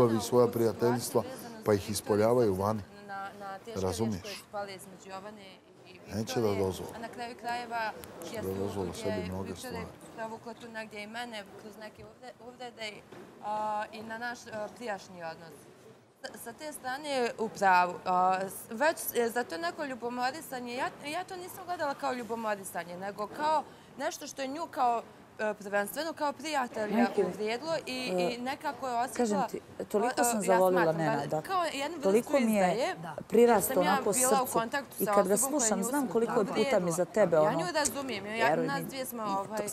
ljubavi, svoja prijateljstva, pa ih ispoljavaju vani. Razumiješ? Neće da dozvoli. A na kraju krajeva je sebi mnoge stvari. Provukla tu negdje i mene kroz neke uvrede i na naš prijašnji odnos. Sa te strane je u pravu. Već za to neko ljubomorisanje, ja to nisam gledala kao ljubomorisanje, nego kao nešto što je nju kao E, prvenstveno kao prijatelja uvrijedilo i e, nekako je osjećala... Kažem ti, toliko sam zavolila Nenada. Toliko mi je prirastao onako srcu. I kad ga slušam, znam koliko je puta mi za tebe ono... Ja nju razumijem. Nas dvije smo ovaj,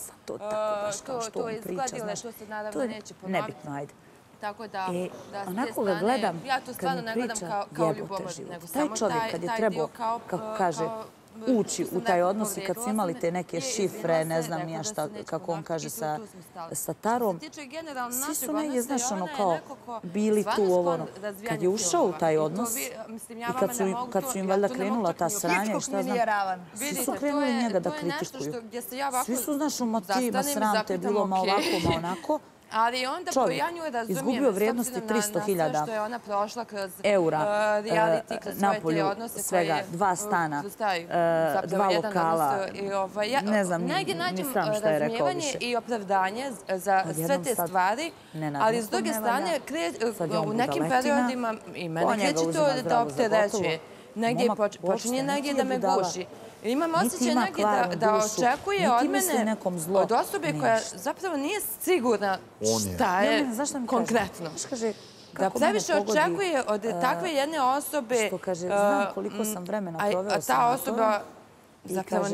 to izgledile, što se naravno neće ponoviti. Nebitno, ajde. Tako da, da onako ga gledam, ja to stvarno ne gledam kao ljubomoru, nego samo taj kao... Kad je trebao, kako kaže, ući u taj odnos i kad su imali te neke šifre, ne znam nija šta, kako on kaže, sa Tarom, svi su negdje, znaš, ono kao, bili tu ovo, ono, kad je ušao u taj odnos i kad su im valjda krenula ta sranja, šta znam, svi su krenuli njega da kritikuju. Svi su, znaš, u motivima sram, te bilo ma ovako, ma onako, Ali onda Čovjek ja nju razumijem. izgubio vrijednosti 300.000 što je ona prošla kroz eura uh, reality, kroz napolju, odnose svega, dva stana, uh, dva lokala, ovaj, ja, ne znam, negdje nađem razumijevanje i opravdanje za sve te stvari, ali s druge strane, u nekim periodima i mene kreće to da opterećuje. Negdje počinje negdje da me guši. Imam osjećaj neki da očekuje od mene, od osobe koja zapravo nije sigurna šta je konkretno. Da previše očekuje od e, takve jedne osobe... Što kaže, znam e, koliko sam vremena proveo sam na to. A ta osoba zapravo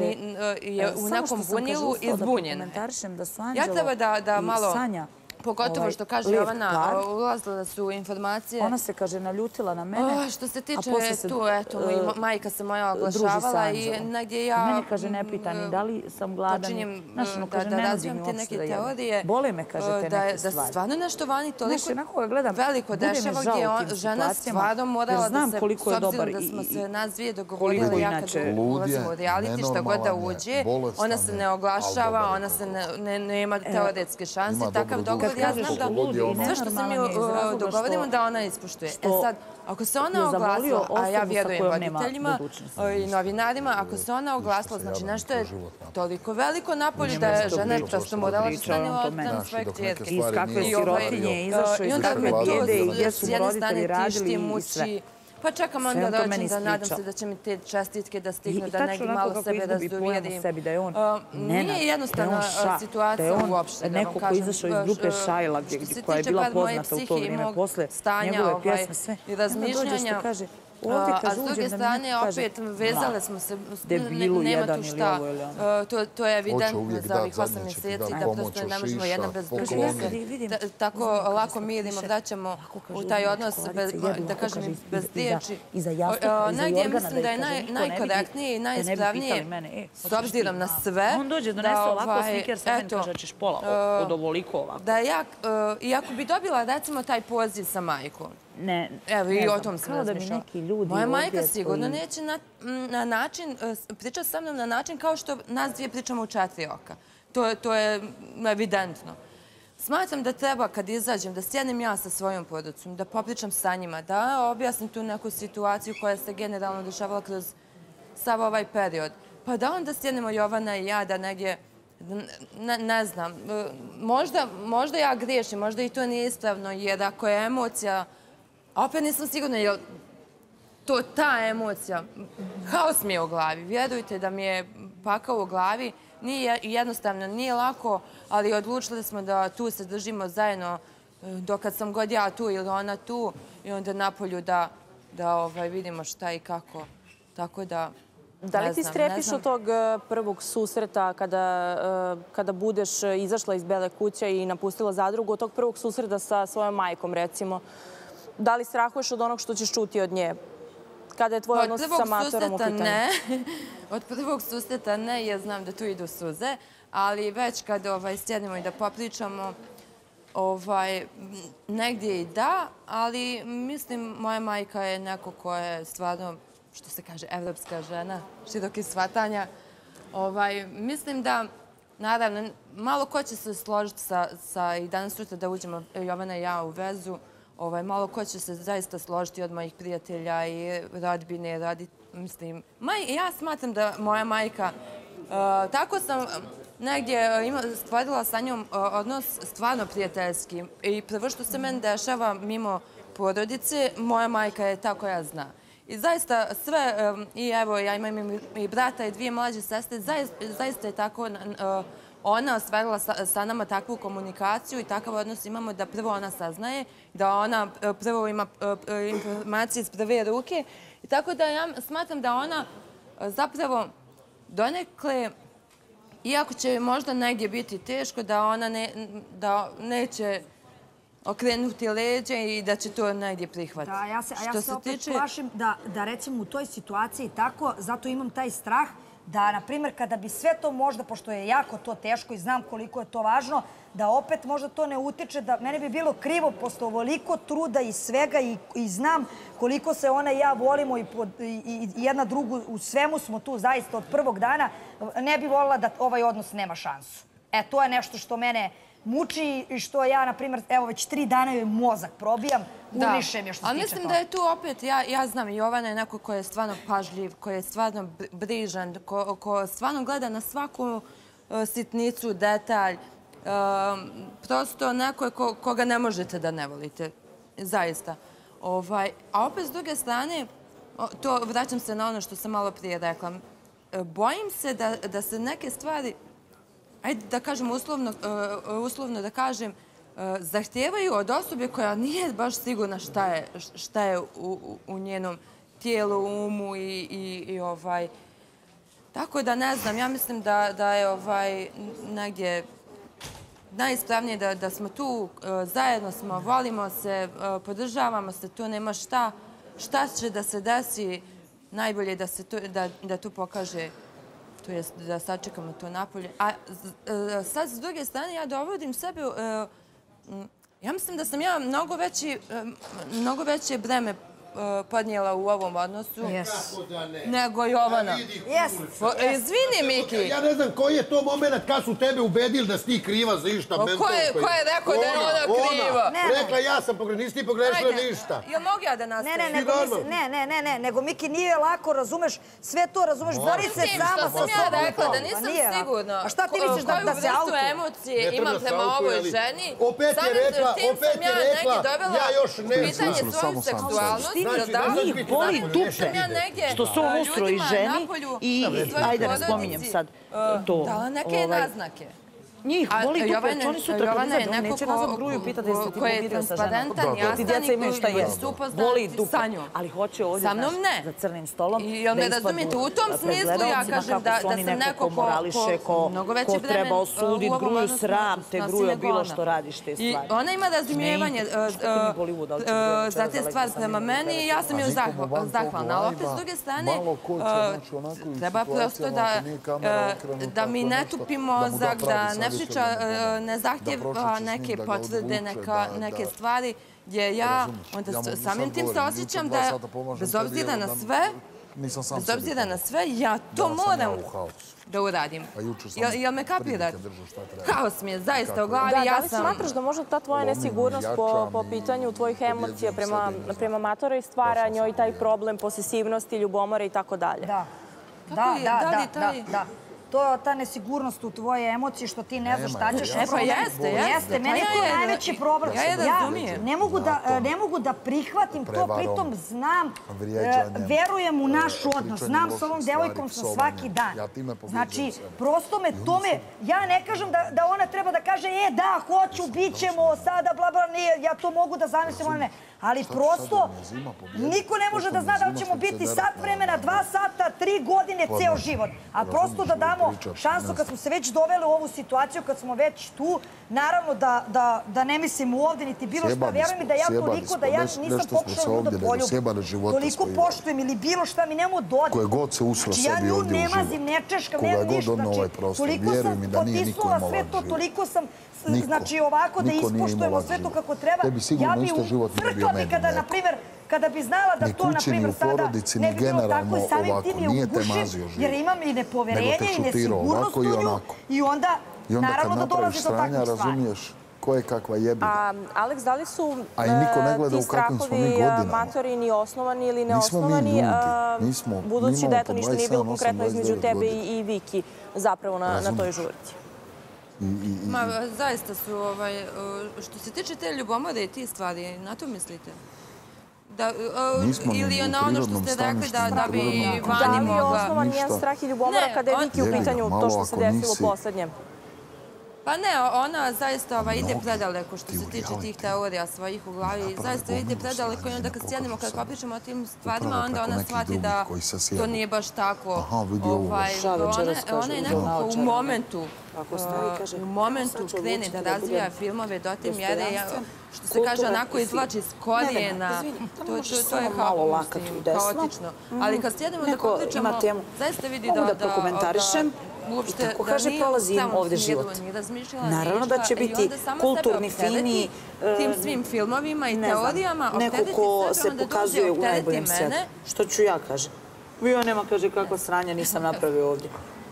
je u nekom bunilu izbunjena. Ja treba da malo... Pogotovo ovaj, što kaže Jovana, ulazila da su informacije. Ona se, kaže, naljutila na mene. Što se tiče tu, eto, uh, majka se moja oglašavala i negdje ja... Mene, kaže, ne pita ni da li sam gladan. Počinjem da razvijem te neke teorije. Bole me, kaže, te neke stvari. Da stvarno nešto vani toliko veliko dešava gdje žena stvarno morala da se, s obzirom da smo se nas dvije dogovorili, ja kad ulazimo u reality, šta god da uđe, ona se ne oglašava, ona se nema teoretske šanse, takav dogovor ja znam da sve što se mi dogovorimo da ona ispoštuje. E sad, ako se ona oglasila, a ja vjerujem voditeljima i novinarima, ako se ona oglasila, znači nešto je toliko veliko napolje da je žena prosto morala da stane od tam svoje četke. Iz kakve sirotinje izašao, iz kakve bijede i gdje su roditelji radili i sve. Pa čekam onda rođen da nadam se da će mi te čestitke da stignu, da neki malo sebe razduvijedim. Nije jednostavna situacija uopšte, da vam kažem. Neko ko izašao iz grupe Šajla, koja je bila poznata u to vrijeme posle njegove pjesme, sve. I razmišljanja. A s druge strane, opet, vezale smo se, nema tu šta. To je evidentno za ovih osam mjeseci, da prosto ne možemo jedna bez druge se tako lako mirimo, vraćamo u taj odnos, da kažem, bez riječi. Negdje mislim da je najkorektnije i najispravnije, s obzirom na sve, On dođe, donese ovako sniker, sa meni kaže da ćeš pola od ovoliko ovako. Da ja, iako bi dobila, recimo, taj poziv sa majkom, Ne, Evo, i o tom sam razmišljala. Moja majka sigurno neće na način, e, priča sa mnom na način kao što nas dvije pričamo u četiri oka. To je evidentno. Smatram da treba kad izađem da sjednem ja sa svojom porodicom, da popričam sa njima, da objasnim tu neku situaciju koja se generalno dešavala kroz sav ovaj period. Pa da onda sjednemo Jovana i ja da negdje, ne znam, e, možda ja griješim, možda i to nije ispravno, jer ako je emocija opet nisam sigurna, je li to ta emocija? Haos mi je u glavi. Vjerujte da mi je pakao u glavi. Nije jednostavno, nije lako, ali odlučili smo da tu se držimo zajedno e, dokad sam god ja tu ili ona tu i onda napolju da, da ovaj, vidimo šta i kako. Tako da, Da li ti strepiš od tog e, prvog susreta kada, e, kada budeš izašla iz Bele kuće i napustila zadrugu, od tog prvog susreta sa svojom majkom, recimo? Da li strahuješ od onog što ćeš čuti od nje? Kada je tvoj odnos sa matorom u pitanju? Ne. Od prvog susreta ne, ja znam da tu idu suze, ali već kada ovaj, sjedimo i da popričamo, ovaj, negdje i da, ali mislim, moja majka je neko koja je stvarno, što se kaže, evropska žena, široki svatanja. Ovaj, mislim da, naravno, malo ko će se složiti sa, sa i danas sutra da uđemo Jovana i ja u vezu, ovaj, malo ko će se zaista složiti od mojih prijatelja i radbine, radi, mislim, ja smatram da moja majka, e, tako sam negdje e, stvarila sa njom e, odnos stvarno prijateljski i prvo što se meni dešava mimo porodice, moja majka je tako ja zna. I zaista sve, i evo, ja imam i brata i dvije mlađe sestre, zaista je tako ona ostvarila sa nama takvu komunikaciju i takav odnos imamo da prvo ona saznaje, da ona e, prvo ima e, e, informacije iz prve ruke. I tako da ja smatram da ona zapravo donekle, iako će možda negdje biti teško, da ona neće okrenuti leđe i da će to negdje prihvatiti. Da, ja se opet plašim da recimo u toj situaciji tako, zato imam taj strah, da, na primjer, kada bi sve to možda, pošto je jako to teško i znam koliko je to važno, da opet možda to ne utiče, da mene bi bilo krivo posto ovoliko truda i svega i znam koliko se ona i ja volimo i jedna drugu, u svemu smo tu zaista od prvog dana, ne bi volila da ovaj odnos nema šansu. E, to je nešto što mene muči i što ja, na primjer, evo već tri dana joj mozak probijam, unišem je što se tiče toga. Ali mislim da je tu opet, ja znam, Jovana je neko ko je stvarno pažljiv, ko je stvarno brižan, ko stvarno gleda na svaku e, sitnicu, detalj. E, prosto neko je koga ne možete da ne volite, zaista. Ovaj, a opet s druge strane, to vraćam se na ono što sam malo prije rekla, e, bojim se da se neke stvari ajde da kažem uslovno, uh, uslovno da kažem, uh, zahtijevaju od osobe koja nije baš sigurna šta je, šta je u, u njenom tijelu, umu i, i, i ovaj... Tako da ne znam, ja mislim da, da je ovaj negdje najispravnije da, da smo tu, uh, zajedno smo, volimo se, podržavamo se, tu nema šta, šta će da se desi, najbolje da se tu, da, da tu pokaže to je da sačekamo to napolje. A e, sad, s druge strane, ja dovodim sebe... E, ja mislim da sam ja mnogo veće e, breme Eh, podnijela u ovom odnosu nego Jovana. Izvini, Miki. Ja ne znam koji je to moment kad su tebe ubedili da si ti kriva za išta. Ko je rekao da je ona Rekla ja sam pogrešila, nisi ti pogrešila ništa. Jel mogu ja da nastavim? Ne, ne, ne, ne, nego Miki nije lako, razumeš, sve to razumeš, bori se sama sa sobom. Sam ja rekla da nisam sigurna. A šta ti misliš da se auto? Koju vrstu emocije imam prema ovoj ženi? Opet je rekla, opet je rekla, ja još ne znam. Pitanje svoju seksualnost Znači, njih boli dupe što su on ustro i ženi i ajde ne spominjem sad to. Dala neke ovaj, naznake. Njih boli dupe, oni su tako da on neće nazvat gruju pitati jesi ti pomiren sa ženom. Ti djeca imaju šta je. Boli dupe, ali hoće ovdje za crnim stolom da razumijete, u tom smislu ja kažem da sam neko ko veće vreme treba osuditi gruju sram, te gruju bilo što radiš te stvari. I ona ima razumijevanje e, e, za te stvari prema meni i ja sam joj zahvalna. Ali opet s druge strane, e, treba prosto da mi ne tupi mozak, da ne e, ne zahtjeva neke potvrde, neke stvari, gdje ja samim tim se osjećam da bez obzira na sve, bez obzira na sve, ja to moram da uradim. Jel me kapirate? Haos mi je zaista u glavi. Da li smatraš da možda ta tvoja nesigurnost po pitanju tvojih emocija prema matora i stvara njoj taj problem posesivnosti, ljubomore i tako dalje? Da. Da, da, da, da to ta nesigurnost u tvoje emocije što ti ne znaš šta ćeš. E pa jeste, jeste. Meni je to najveći problem. Ja. Ne mogu da prihvatim to, pritom znam, e, verujem u naš odnos. Znam s ovom devojkom sam svaki dan. Znači, prosto me tome, ja ne kažem da ona treba da kaže, e da, hoću, bit ćemo sada, bla, bla, nije, ja to mogu da zamislim, ona ne ali prosto niko ne može da zna da li ćemo biti sat vremena, dva sata, tri godine, ceo život. A prosto da damo šansu kad smo se već doveli u ovu situaciju, kad smo već tu, naravno da ne mislim u ovdje niti bilo šta, vjerujem mi da ja toliko da ja nisam pokušala da poljubim. Toliko poštujem ili bilo šta mi nemo dođe. Koje god se usra sebi ovdje u život. Ja nju ne mazim, ne češkam, nema ništa. Znači, toliko sam potisnula sve to, toliko sam znači ovako da ispoštujemo sve to kako treba. Ja bi uvrtla mi kada, na primjer, kada bi znala da to, na primjer, sada ne bi bilo tako i samim tim je ugušim, jer imam i nepoverenje i nesigurnost u nju i onda, naravno, da dolazi do takvih stvari. ko je kakva jebina. Aleks, da li su A i niko ne gleda u kakvim smo mi godinama. matorini osnovani ili neosnovani? Nismo mi ljudi. Budući da eto ništa nije bilo konkretno između tebe i Viki zapravo na toj žurci. Ma, zaista su, ovaj, što se tiče te ljubomore i ti stvari, na to mislite? Da, ili na ono što ste rekli da bi Vani mogla... Da li je osnovan njen strah i ljubomora kada je Viki u pitanju to što se desilo poslednje? Pa ne, ona zaista ovaj, ide predaleko što se tiče tih teorija svojih u glavi. Zaista ide predaleko i onda kad sjednemo, kad popričamo o tim stvarima, onda ona shvati da to nije baš tako. Ovaj, ona je nekako u momentu u momentu krene da razvija filmove do te mjere, što se kaže, onako izvlači iz korijena. To je haotično. Ali kad sjedemo da popričamo, zaista vidi da... Da prokomentarišem, uopšte tako kaže, prolazi im ovde život. Naravno da će biti kulturni, fini... Tim e, svim filmovima i teorijama, neko ko se pokazuje u najboljem svijetu. Što ću ja kažem? Bio nema, kaže, kakva sranja nisam napravio ovdje.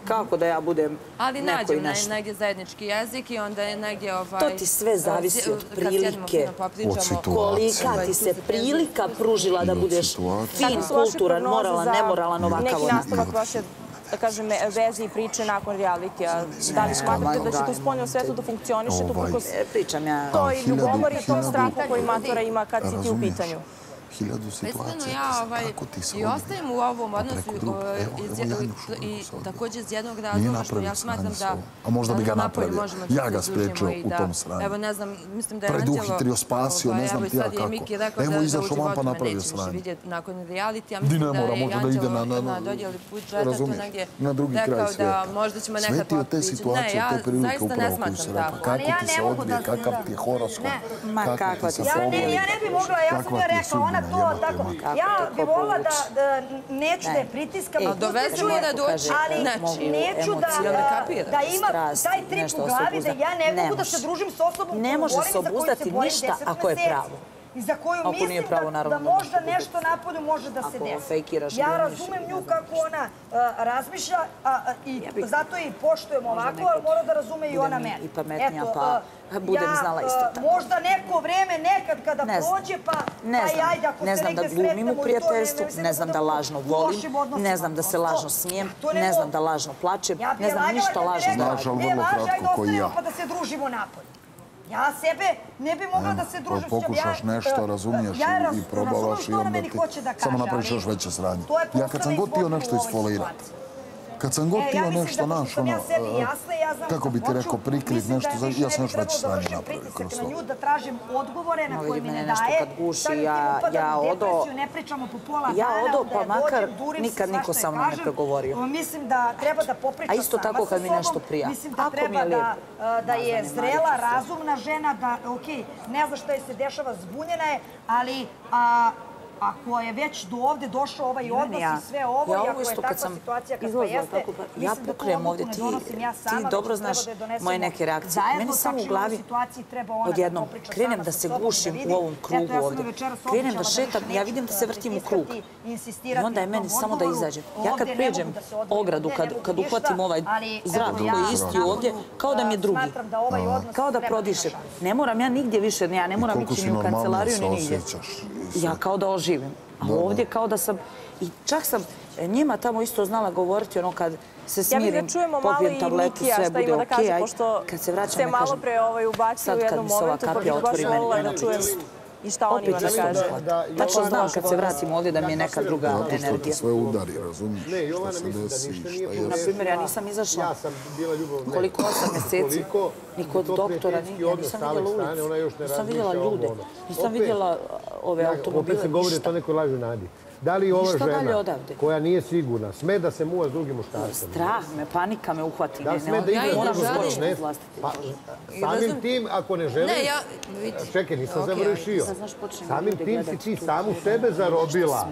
Kako da ja budem Ali nađem negdje zajednički jezik i onda je negdje... Ovaj, to ti sve zavisi od prilike. Od situacije. Kolika ti se prilika pružila da budeš fin, kulturan, moralan, nemoralan, ovakav. Neki nastavak vaše da kažem, veze i priče nakon realitija. Da li smatrate da će to spoljno svetu da funkcioniše? Ovaj, pričam ja. To i ljubomor i to strahu koji matora ima kad si ti u pitanju hiljadu situacija. ja ovaj, i ostajem u ovom odnosu i također iz jednog razloga što ja smatram da... A možda bi ga napravio. Ja ga spriječio u tom sranju. Evo, ne znam, mislim da je Preduhitrio, spasio, ne znam ti ja kako. Evo, izašao vam pa napravio sranje. nakon reality, ja mislim da je Anđelo na dodjeli budžeta to negdje rekao da možda ćemo nekad Sve ti od te situacije, te prilike upravo koju se rekao. Kako ti se odbije, kakav ti je horoskop, kakva ti se Ja ne bi mogla, ja sam je rekla, ona to tako. Ja bih volila da neću da je pritiskam. Dovezimo da doći. Ali neću da ima taj trip u glavi da ja ne mogu da se družim s osobom Ne može se obuzdati ništa ako je pravo и за коју Ако мислим право, да, да, да можда нешто наполју може да се деси. Ја разумем нју како она а, размишља и затоа и поштојам овако, а мора да разуме и она мене. И паметнија, па будем знала исто така. Можда неко време некад када прође, па не па знам, ајде ако не знам да глумим у не знам да, да лажно волим, не знам да се лажно смијем, не знам да лажно плачем, не знам ништо лажно. Знаеш, ал врло кратко кој ја. Па да се дружимо наполју. Ja sebe ne bi mogla da se družim s njom. Pokušaš nešto, razumiješ i probavaš i onda ti samo napraviš još veće sranje. Ja kad sam god tio nešto isfolirati, kad sam god tio nešto naš, ono, kako bi ti rekao, prikrit nešto, ja sam još već stranje napravio kroz to. da tražim odgovore na koje mi ne daje. kad guši, ja odo, ja odo, pa makar nikad niko sa mnom ne pregovorio. Mislim da treba da popriča A isto tako kad mi nešto prija. Mislim da treba da je zrela, razumna žena, da, okej, ne zna šta je se dešava, zbunjena je, ali ako je već do ovde došao ovaj odnos i sve ovo, i ako je takva situacija kakva jeste, pa ja pokrenem ovde, ti, ti dobro znaš moje neke reakcije. Meni samo u glavi odjednom krenem da se gušim u ovom krugu ovde. Krenem da šetam, ja vidim da se vrtim u krug. I onda je meni samo da izađem. Ja kad pređem ogradu, kad uhvatim ovaj zrak koji je isti ovdje, kao da mi je drugi. Ovaj kao da prodišem. Ne moram ja nigdje više, ja ne moram ići ni u kancelariju, ni nigdje. Ja kao da oživim. A ovdje kao da sam... I čak sam njima tamo isto znala govoriti ono kad se smirim, popijem tabletu, sve bude okej. Kad se vraćam, ne kažem, ovaj sad kad mi se ova kapija otvori, meni ne čujem i šta on ima da kaže. Tačno znam kad se vratim ovdje da mi je neka druga energija. Zato što te sve udari, razumiješ šta se desi, šta je. Naprimjer, ja nisam izašla koliko osam mjeseci, ni kod doktora, ja nisam vidjela ulicu, nisam vidjela ljude, nisam vidjela ove automobile, ništa. Opet se govori to nekoj lažu nadi. Da li ova žena koja nije sigurna sme da se muva s drugim muškarcem? Strah me, panika me uhvati. Da sme da ide moram ne? Pa, samim tim, ako ne želiš... Ne, ja... Čekaj, nisam završio. Samim tim si ti samu sebe zarobila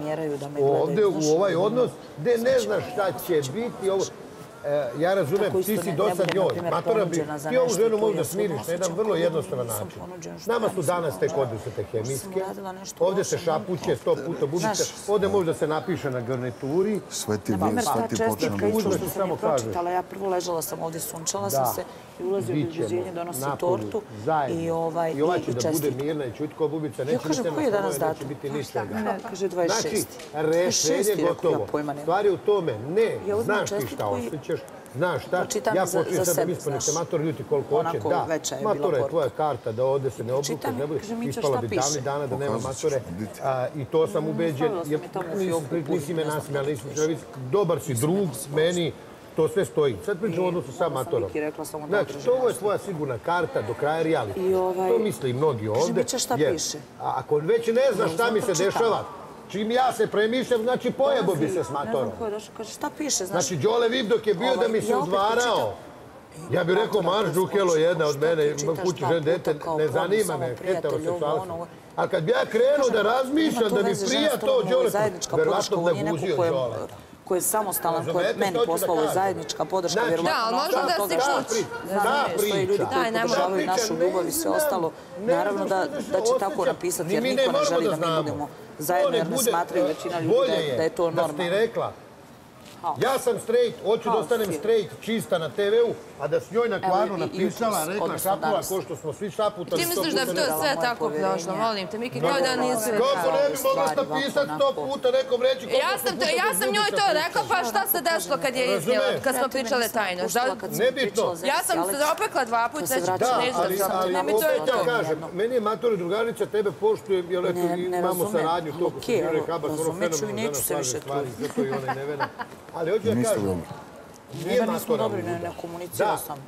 ovde u ovaj odnos gde ne znaš šta će biti. E, ja razumem, ti si dosad njoj. Matora bi, ti ovu ženu mogu da smiriš na jedan vrlo jednostavan način. Nama su danas tek odusete hemijske. Ovdje se šapuće, sto puta budite. Ovdje može da se napiše na garnituri. Sve ti vi, sve ti počne biti. Uzme što sam je pročitala. Ja prvo ležala sam ovdje, sunčala sam se i ulazio u obezvijenje, donosi tortu. I ovaj, i ova će da bude mirna i čuti ko bubica. Neće biti koji je danas datum? Neće biti ništa. Kaže 26. Znači, rešenje gotovo. Stvari u tome, ne, znaš ti šta osjećaš, Znaš šta, ja počinu sad da mi ispanim se mator ljuti koliko hoće. Da, matora je tvoja karta da ovde se ne obruke, ne bude ispala bi davni dana da nema matore. I to sam ubeđen, jer nisi me nasim, ali nisam ću dobar si drug meni, to sve stoji. Sad pričam odnosu sa matorom. Znači, to je tvoja sigurna karta do kraja reality. Ovaj- to misli i mnogi ovde. Kaže, biće šta piše. Ako već ne znaš šta mi se dešava, Čim ja se premišljam, znači pojebo bi se s matorom. Ne znam ko je došao, kaže šta piše, znaš? Znači, Đole Vip dok je bio da mi se udvarao, ja bih rekao, marš Đukelo jedna od mene, kući žen dete, ne zanima me, heteroseksualnost. A kad bi ja krenuo da razmišljam, da mi prija to Đole, verovatno da je buzio Đole. koji je samostalan, koji je meni poslao zajednička podrška, znači, Da, možda da se kući. Znam, stoje ljudi koji podržavaju našu ljubav i sve ostalo. Naravno da će tako napisati, jer niko ne želi da mi budemo zajedno, jer ne smatraju većina ljudi da je to normalno. Da ste rekla, Ja sam straight, hoću da ostanem straight, čista na TV-u, a da s njoj na kvarnu napisala, rekla šapula, ko što smo svi šaputali. Ti misliš da bi to sve tako prošlo, molim te, Miki, kao da nisi... Kako ne bi mogla napisati sto puta nekom reći koliko smo Ja sam njoj to rekla, pa šta se desilo kad je iznijela, kad smo pričale tajno? Nebitno. Ja sam se opekla dva puta, znači neću da sam... Ali opet ja kažem, meni je matori drugarica, tebe poštujem, jer eto imamo saradnju, to ko se njore haba, skoro fenomenalno, zato i one nevene. Ali hoću da kažem, nije matora luda. Ne komunicirao sam.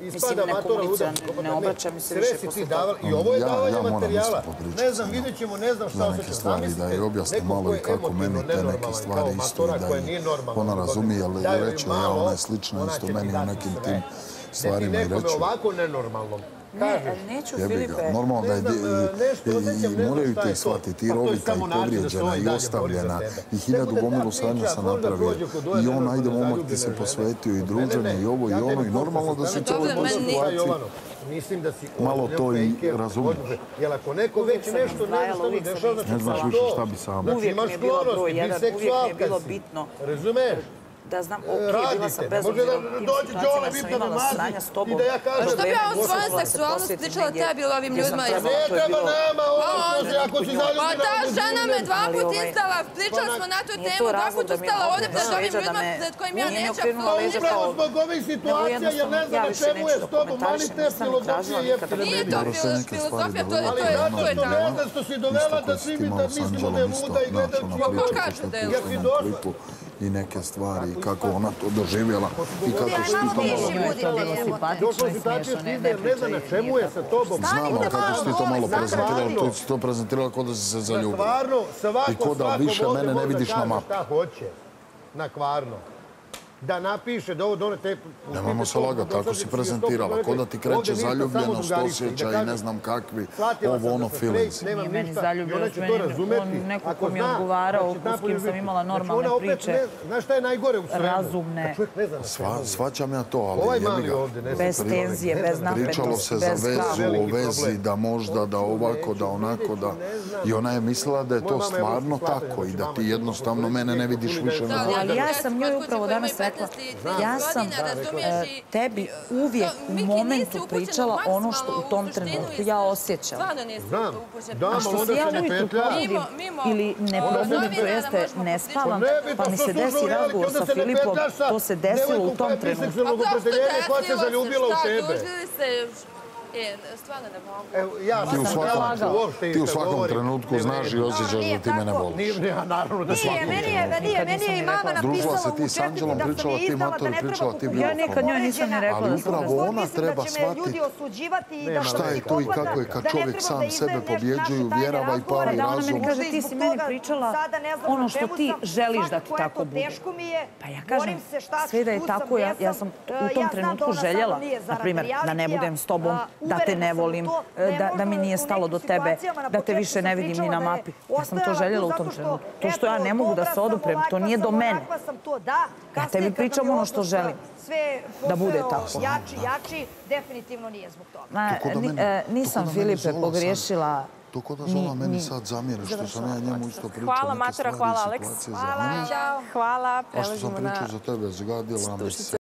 Mislim, ne komunicira, ne obraća mi se više posle toga. I ovo je davanje materijala. Ne znam, vidjet ćemo, ne znam šta osjeća. stvari da je objasni malo i kako meni te neke stvari isto i da ona razumije, ali reče, ja, ona je slična isto meni u nekim tim stvarima i reče. Nekome ovako nenormalnom. Ne, neću, Filipe. Normalno da je, i moraju te shvatiti, i rovita, i povrijeđena, i ostavljena, i hiljadu gomilu sanja sam napravio. I on, ajde, momak ti se posvetio, i druženje, i ovo, i ono, i normalno da se čelo po situaciji. Mislim da si malo to i razumiješ. Jer ako neko već nešto nejednostavno dešava, znači ne znaš više šta bi sam. Znači imaš sklonost, biseksualka si. Razumeš? Da znam, ok, bila sam bez obzira u tim situacijama, sam imala sranja s tobom. Što bi ja o svojoj seksualnosti pričala tebi ili ovim ljudima? Ne treba nama, ovo se ako si zaljubila. Pa ta žena me dva put instala, pričala smo na tu temu, dva put ustala ovdje pred ovim ljudima pred kojim ja neću apsolutno. Upravo zbog ovih situacija, jer ne znam na čemu je s tobom, mali te filozofije jeftine. Nije to filozofija, to je tako. Ali zato što ne znaš što si dovela da svi mi da mislimo da je luda i gledam čiju. Ko kaže da je luda? I neke stvari, kako ona to doživjela i kako što ti to malo... Došla situacija snizde, ne zna na čemu je sa tobom. Znam, ali kako što ti to malo prezentirala, to si to prezentirala kod da si se zaljubila. Na kvarno, svako, svako, svako, više mene ne vidiš na mapu. Šta hoće, na kvarno da napiše da ovo dole te... Nemojmo se lagati, tako si prezentirala. Ko da ti kreće zaljubljenost, osjećaj i ne znam kakvi, ovo ono feelings. Nije meni zaljubljenost, meni on neko ko mi je odgovarao, s kim sam imala znači, normalne priče. Znaš šta je najgore u svemu? Razumne. Svaćam ja to, ali jebi ga. Bez tenzije, bez napetosti, Pričalo se za vezu, o vezi, da možda, da ovako, da onako, da... I ona je mislila da je to stvarno tako i da ti jednostavno mene ne vidiš više na Ali ja sam njoj upravo danas rekla, ja sam e, tebi uvijek u momentu pričala ono što u tom trenutku ja osjećam. Znam. A što se ja ujutru probudim ili ne probudim, to jeste ne spavam, pa mi se desi razgovor sa Filipom, to se desilo u tom trenutku. A to se desilo se, šta, dužili se E, stvarno ne mogu. Evo, ja ti u svakom, ti u svakom trenutku znaš i osjećaš da ti mene voliš. Nije, naravno da svakom Nije, meni je, nije, meni je i mama napisala se ti s Anđelom pričala, ti mator pričala, ti bilo. Ja nikad njoj nisam ni rekla da sam Ali upravo ona treba shvatiti šta je to i kako je kad čovjek sam sebe pobjeđuju, vjerava i pali razum. Da ona meni kaže, ti si meni pričala ono što ti želiš da ti tako bude. Pa ja kažem, sve da je tako, ja sam u tom trenutku željela, na primjer, da ne budem s tobom da te ne volim, da mi nije stalo do tebe, da te više ne vidim ni na mapi. Ja sam to željela u tom trenutku. To što ja ne mogu da se oduprem, to nije do mene. Ja tebi pričam ono što želim. Da bude tako. Jači, jači, definitivno nije zbog toga. Nisam, Filipe, pogriješila To kod da Zola meni sad zamjeri što sam ja njemu isto pričao. Hvala Matora, hvala Aleks. Hvala, hvala. Prelazimo na... A što sam pričao za tebe, zgadila me se.